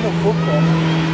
meu foco.